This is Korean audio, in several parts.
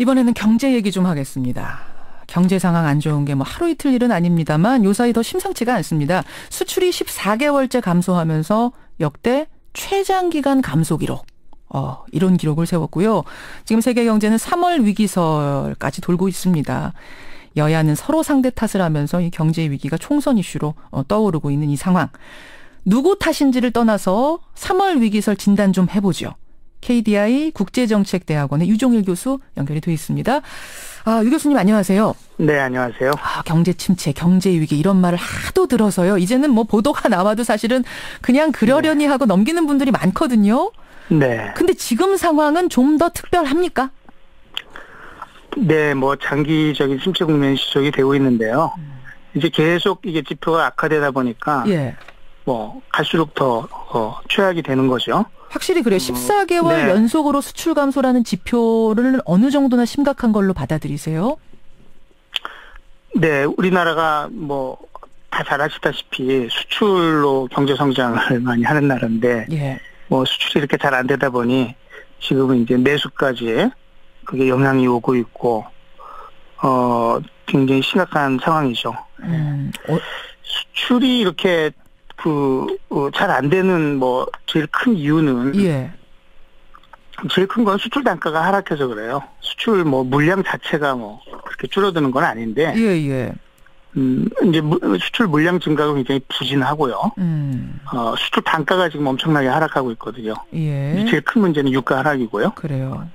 이번에는 경제 얘기 좀 하겠습니다. 경제 상황 안 좋은 게 뭐 하루 이틀 일은 아닙니다만 요사이 더 심상치가 않습니다. 수출이 14개월째 감소하면서 역대 최장기간 감소 기록. 어, 이런 기록을 세웠고요. 지금 세계 경제는 3월 위기설까지 돌고 있습니다. 여야는 서로 상대 탓을 하면서 이 경제 위기가 총선 이슈로 어, 떠오르고 있는 이 상황. 누구 탓인지를 떠나서 3월 위기설 진단 좀 해보죠. KDI 국제정책대학원의 유종일 교수 연결이 돼 있습니다. 아, 유 교수님 안녕하세요. 네, 안녕하세요. 아, 경제 침체, 경제 위기 이런 말을 하도 들어서요. 이제는 뭐 보도가 나와도 사실은 그냥 그러려니 하고 넘기는 분들이 많거든요. 네. 근데 지금 상황은 좀 더 특별합니까? 네, 뭐 장기적인 침체 국면이 지속이 되고 있는데요. 이제 계속 이게 지표가 악화되다 보니까 예. 뭐 갈수록 더 어, 최악이 되는 거죠. 확실히 그래요. 14개월 네. 연속으로 수출 감소라는 지표를 어느 정도나 심각한 걸로 받아들이세요? 네, 우리나라가 뭐 다 잘 아시다시피 수출로 경제 성장을 많이 하는 나라인데 예. 뭐 수출이 이렇게 잘 안 되다 보니 지금은 이제 내수까지 그게 영향이 오고 있고 어 굉장히 심각한 상황이죠. 음, 어, 수출이 이렇게 그잘안 되는 뭐 제일 큰 이유는 예. 제일 큰 건 수출 단가가 하락해서 그래요. 수출 뭐 물량 자체가 뭐 그렇게 줄어드는 건 아닌데 예, 예. 음 이제 무- 수출 물량 증가가 굉장히 부진하고요. 음, 어 수출 단가가 지금 엄청나게 하락하고 있거든요. 예. 제일 큰 문제는 유가 하락이고요. 그래요.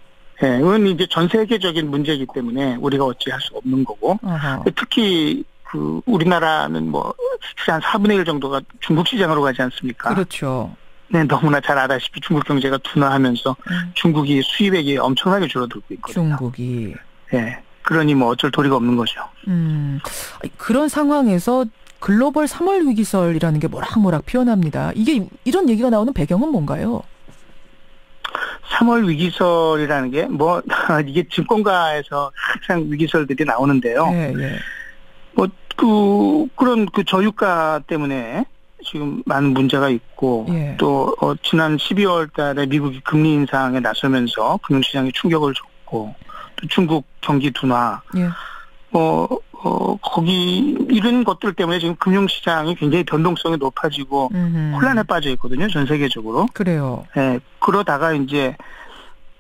예, 이건 이제 전 세계적인 문제이기 때문에 우리가 어찌 할 수 없는 거고 어허. 특히 그 우리나라는 뭐 수출이 한 4분의 1 정도가 중국 시장으로 가지 않습니까? 그렇죠. 네, 너무나 잘 알다시피 중국 경제가 둔화하면서 음, 중국이 수입액이 엄청나게 줄어들고 있거든요. 중국이. 예. 그러니 뭐 어쩔 도리가 없는 거죠. 음, 그런 상황에서 글로벌 3월 위기설이라는 게 모락모락 피어납니다. 이게 이런 얘기가 나오는 배경은 뭔가요? 3월 위기설이라는 게 뭐 이게 증권가에서 항상 위기설들이 나오는데요. 예, 예. 뭐 그 그런 그 저유가 때문에 지금 많은 문제가 있고 예. 또 어, 지난 12월 달에 미국이 금리 인상에 나서면서 금융시장에 충격을 줬고 또 중국 경기 둔화 예. 어, 어, 거기, 이런 것들 때문에 지금 금융시장이 굉장히 변동성이 높아지고 음흠. 혼란에 빠져 있거든요, 전 세계적으로. 그래요. 예, 그러다가 이제,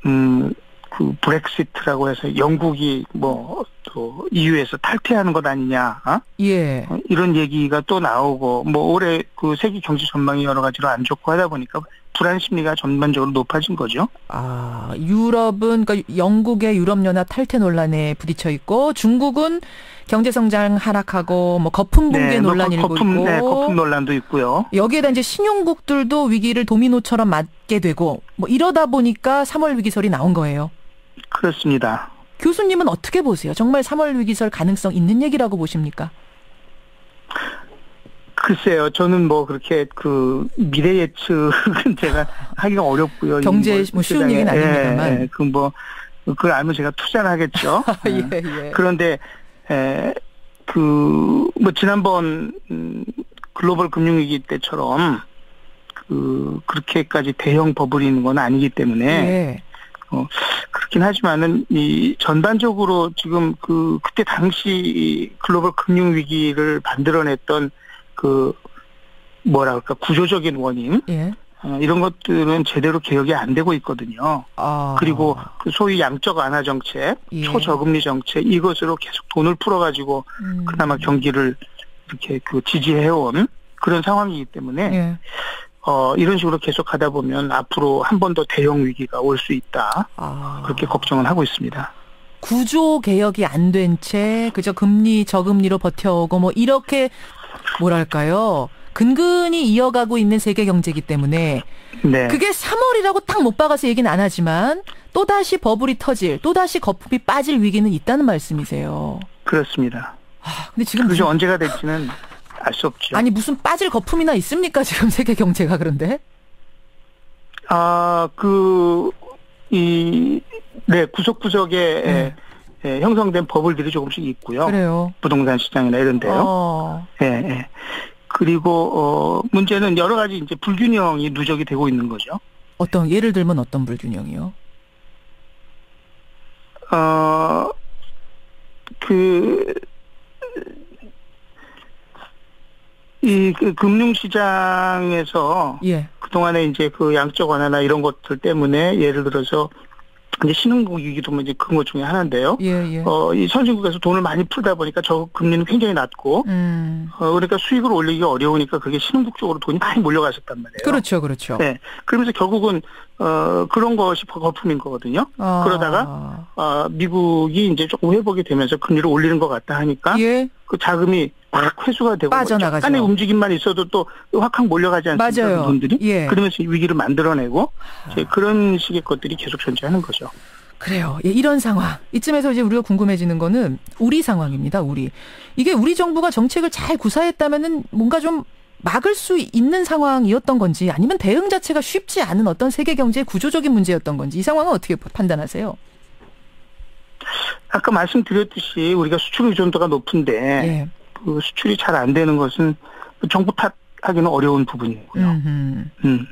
음, 그 브렉시트라고 해서 영국이 뭐, 또 EU에서 탈퇴하는 것 아니냐, 어? 예. 어, 이런 얘기가 또 나오고, 뭐 올해 그 세계 경제 전망이 여러 가지로 안 좋고 하다 보니까 불안 심리가 전반적으로 높아진 거죠. 아, 유럽은 그러니까 영국의 유럽 연합 탈퇴 논란에 부딪혀 있고 중국은 경제 성장 하락하고 뭐 거품 붕괴 뭐 논란 이 일고 거품, 있고 네, 거품 논란도 있고요. 여기에다 이제 신용국들도 위기를 도미노처럼 맞게 되고 뭐 이러다 보니까 3월 위기설이 나온 거예요. 그렇습니다. 교수님은 어떻게 보세요? 정말 3월 위기설 가능성 있는 얘기라고 보십니까? 글쎄요, 저는 뭐 그렇게 그 미래 예측은 제가 하기가 어렵고요. 경제 이뭐 쉬운 얘기는 시장에. 아닙니다만. 예, 예, 그뭐 그걸 알면 제가 투자를 하겠죠. 예. 예. 그런데 그뭐 지난번 음, 글로벌 금융위기 때처럼 그 그렇게까지 대형 버블이 있는 건 아니기 때문에 예. 그렇긴 하지만은 이 전반적으로 지금 그 그때 당시 이 글로벌 금융 위기를 만들어냈던 그 뭐랄까 구조적인 원인 예. 어, 이런 것들은 제대로 개혁이 안 되고 있거든요. 아. 그리고 그 소위 양적 완화 정책, 예. 초저금리 정책 이것으로 계속 돈을 풀어가지고 음. 그나마 경기를 이렇게 그 지지해온 그런 상황이기 때문에 예. 어 이런 식으로 계속 가다 보면 앞으로 한 번 더 대형 위기가 올 수 있다 아. 그렇게 걱정을 하고 있습니다. 구조 개혁이 안 된 채 그저 금리 저금리로 버텨오고 뭐 이렇게 뭐랄까요 근근히 이어가고 있는 세계 경제이기 때문에 네. 그게 3월이라고 딱 못 박아서 얘기는 안 하지만 또 다시 버블이 터질 또 다시 거품이 빠질 위기는 있다는 말씀이세요. 그렇습니다. 아 근데 지금 그것이 무슨, 언제가 될지는 알 수 없죠. 아니 무슨 빠질 거품이나 있습니까 지금 세계 경제가 그런데? 아, 그, 이, 네, 구석구석에 네. 예, 형성된 버블들이 조금씩 있고요. 그래요. 부동산 시장이나 이런 데요. 어. 예, 예. 그리고, 어, 문제는 여러 가지 이제 불균형이 누적이 되고 있는 거죠. 어떤 예를 들면 어떤 불균형이요? 어, 그, 이, 그 금융시장에서 예. 그동안에 이제 그 양적 완화나 이런 것들 때문에 예를 들어서 이제 신흥국 위기도 뭐 이제 것 중에 하나인데요. 예, 예. 어, 이 선진국에서 돈을 많이 풀다 보니까 저 금리는 굉장히 낮고, 음. 어, 그러니까 수익을 올리기가 어려우니까 그게 신흥국 쪽으로 돈이 많이 몰려갔었단 말이에요. 그렇죠, 그렇죠. 네. 그러면서 결국은, 어, 그런 것이 거품인 거거든요. 아. 그러다가 어, 미국이 이제 조금 회복이 되면서 금리를 올리는 것 같다 하니까 예. 그 자금이 막 회수가 되고 빠져나가죠. 안에 움직임만 있어도 또 확확 몰려가지 않습니까? 맞아요. 그 돈들이 예. 그러면서 위기를 만들어내고 이제 그런 식의 것들이 계속 존재하는 거죠. 그래요. 예, 이런 상황. 이쯤에서 이제 우리가 궁금해지는 거는 우리 상황입니다. 우리. 이게 우리 정부가 정책을 잘 구사했다면은 뭔가 좀 막을 수 있는 상황이었던 건지 아니면 대응 자체가 쉽지 않은 어떤 세계 경제의 구조적인 문제였던 건지 이 상황은 어떻게 판단하세요? 아까 말씀드렸듯이 우리가 수출 의존도가 높은데 예. 그 수출이 잘 안 되는 것은 정부 탓하기는 어려운 부분이고요. 음. 음.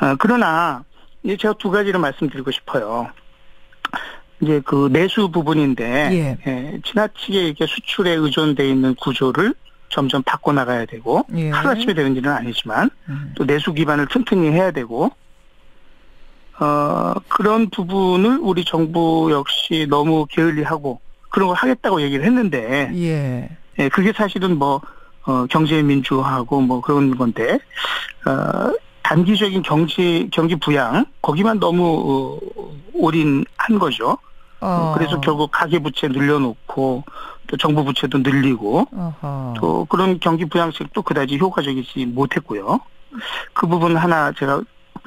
어, 그러나 이제 제가 두 가지를 말씀드리고 싶어요. 이제 그 내수 부분인데 예. 예, 지나치게 이렇게 수출에 의존돼 있는 구조를 점점 바꿔 나가야 되고 예. 하루아침에 되는 일은 아니지만 음. 또 내수 기반을 튼튼히 해야 되고 어 그런 부분을 우리 정부 역시 너무 게을리하고 그런 걸 하겠다고 얘기를 했는데 예. 예, 그게 사실은 뭐, 어, 경제 민주화하고 뭐 그런 건데, 어, 단기적인 경제, 경기 부양, 거기만 너무, 어, 올인한 거죠. 어. 그래서 결국 가계부채 늘려놓고, 또 정부 부채도 늘리고, 어허. 또 그런 경기 부양책도 그다지 효과적이지 못했고요. 그 부분 하나 제가,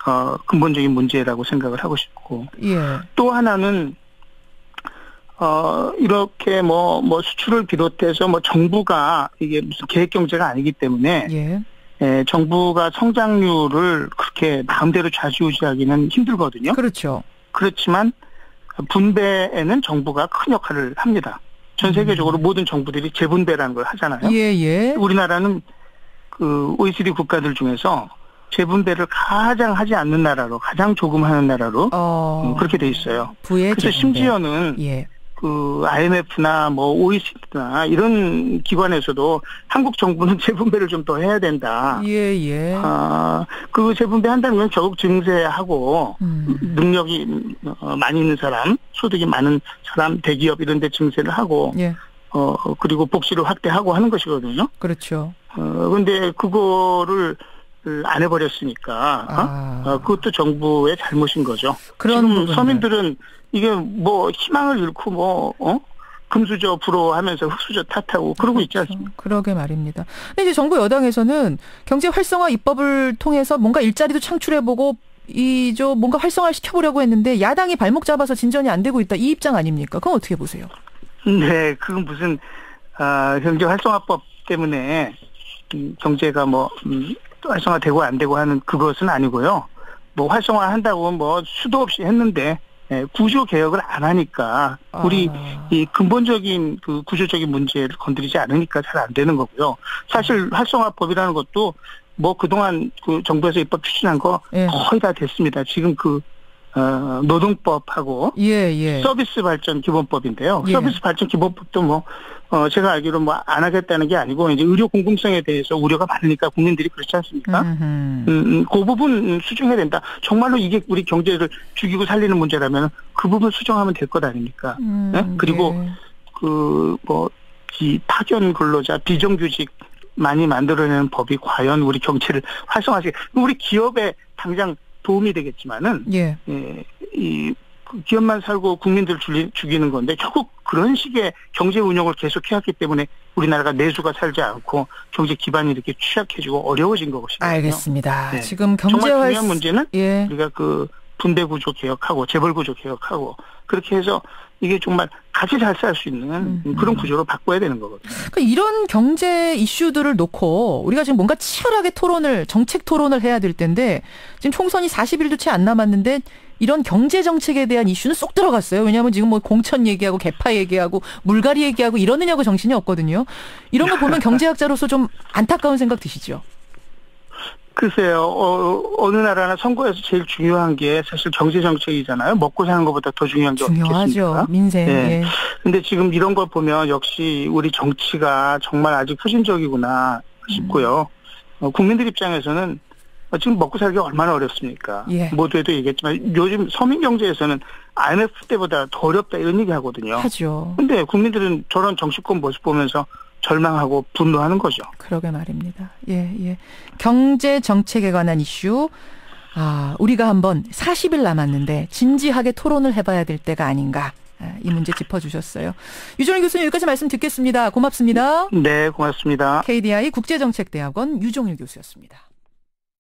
어, 근본적인 문제라고 생각을 하고 싶고, 예. 또 하나는 어 이렇게 뭐 뭐 수출을 비롯해서 뭐 정부가 이게 무슨 계획 경제가 아니기 때문에 예. 예, 정부가 성장률을 그렇게 마음대로 좌지우지하기는 힘들거든요. 그렇죠. 그렇지만 분배에는 정부가 큰 역할을 합니다. 전 세계적으로 모든 정부들이 재분배라는 걸 하잖아요. 예, 예. 우리나라는 그 OECD 국가들 중에서 재분배를 가장 하지 않는 나라로 가장 조금 하는 나라로 어. 음, 그렇게 돼 있어요. 그래서 재분배. 심지어는 예. 그 IMF나 뭐 OECD나 이런 기관에서도 한국 정부는 재분배를 좀 더 해야 된다. 예, 예. 아, 그 재분배 한다면 결국 증세하고 음. 능력이 어, 많이 있는 사람, 소득이 많은 사람, 대기업 이런 데 증세를 하고 예. 어 그리고 복지를 확대하고 하는 것이거든요. 그렇죠. 어 근데 그거를 안 해버렸으니까 어? 아. 어, 그것도 정부의 잘못인 거죠. 그런 지금 부분들. 서민들은 이게 뭐 희망을 잃고 뭐 어? 금수저 불어하면서 흑수저 탓하고 그러고 있지 그렇죠. 않습니까? 그러게 말입니다. 근데 이제 정부 여당에서는 경제 활성화 입법을 통해서 뭔가 일자리도 창출해보고 이저 뭔가 활성화 시켜보려고 했는데 야당이 발목 잡아서 진전이 안 되고 있다 이 입장 아닙니까? 그건 어떻게 보세요? 네, 그건 무슨 아, 경제 활성화법 때문에 음, 경제가 뭐 음, 활성화되고 안 되고 하는 그것은 아니고요. 뭐 활성화한다고 뭐 수도 없이 했는데 예, 구조 개혁을 안 하니까 우리 아. 이 근본적인 그 구조적인 문제를 건드리지 않으니까 잘 안 되는 거고요. 사실 활성화법이라는 것도 뭐 그동안 그 정부에서 입법 추진한 거 예. 거의 다 됐습니다. 지금 그 어, 노동법하고 예, 예. 서비스 발전 기본법인데요. 예. 서비스 발전 기본법도 뭐, 어, 제가 알기로 뭐 안 하겠다는 게 아니고 이제 의료 공공성에 대해서 우려가 많으니까 국민들이 그렇지 않습니까? 음, 음, 그 부분 수정해야 된다. 정말로 이게 우리 경제를 죽이고 살리는 문제라면 그 부분 수정하면 될 것 아닙니까? 음, 네? 그리고 예. 그, 뭐, 이 파견 근로자, 비정규직 많이 만들어내는 법이 과연 우리 경제를 활성화시, 우리 기업에 당장 도움이 되겠지만은, 예. 예, 이, 그 기업만 살고 국민들 죽이, 죽이는 건데, 결국 그런 식의 경제 운영을 계속 해왔기 때문에 우리나라가 내수가 살지 않고 경제 기반이 이렇게 취약해지고 어려워진 것이거든요. 알겠습니다. 네. 지금 경제 정말 활 중요한 문제는 예. 우리가 그 분배 구조 개혁하고 재벌 구조 개혁하고 그렇게 해서 이게 정말 같이 잘 살 수 있는 음. 그런 구조로 바꿔야 되는 거거든요. 그러니까 이런 경제 이슈들을 놓고 우리가 지금 뭔가 치열하게 토론을 정책 토론을 해야 될 텐데 지금 총선이 40일도 채 안 남았는데 이런 경제 정책에 대한 이슈는 쏙 들어갔어요. 왜냐하면 지금 뭐 공천 얘기하고 개파 얘기하고 물갈이 얘기하고 이러느냐고 정신이 없거든요. 이런 거 보면 경제학자로서 좀 안타까운 생각 드시죠? 글쎄요, 어, 어느 나라나 선거에서 제일 중요한 게 사실 경제 정책이잖아요. 먹고 사는 것보다 더 중요한 게 중요하죠. 없겠습니까? 민생. 네. 예. 근데 지금 이런 걸 보면 역시 우리 정치가 정말 아직 후진적이구나 싶고요. 어, 국민들 입장에서는 어, 지금 먹고 살기 얼마나 어렵습니까? 예. 모두에도 얘기했지만 요즘 서민 경제에서는 IMF 때보다 더 어렵다 이런 얘기 하거든요. 하죠. 근데 국민들은 저런 정치권 모습 보면서 절망하고 분노하는 거죠. 그러게 말입니다. 예, 예. 경제 정책에 관한 이슈. 아, 우리가 한번 40일 남았는데 진지하게 토론을 해봐야 될 때가 아닌가. 아, 이 문제 짚어주셨어요. 유정일 교수님 여기까지 말씀 듣겠습니다. 고맙습니다. 네, 고맙습니다. KDI 국제정책대학원 유종일 교수였습니다.